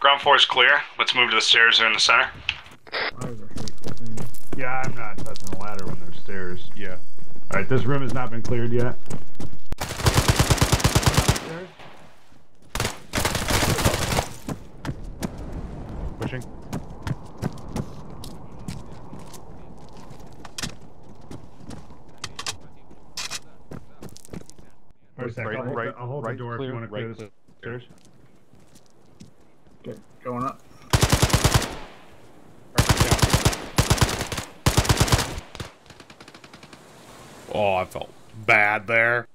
Ground floor is clear. Let's move to the stairs there in the center. Those are hateful things. Yeah, I'm not touching the ladder when there's stairs. Yeah. Alright, this room has not been cleared yet. Pushing. For Right, right, I'll hold right, the door if you want to clear right, the stairs. Going up. Oh, I felt bad there.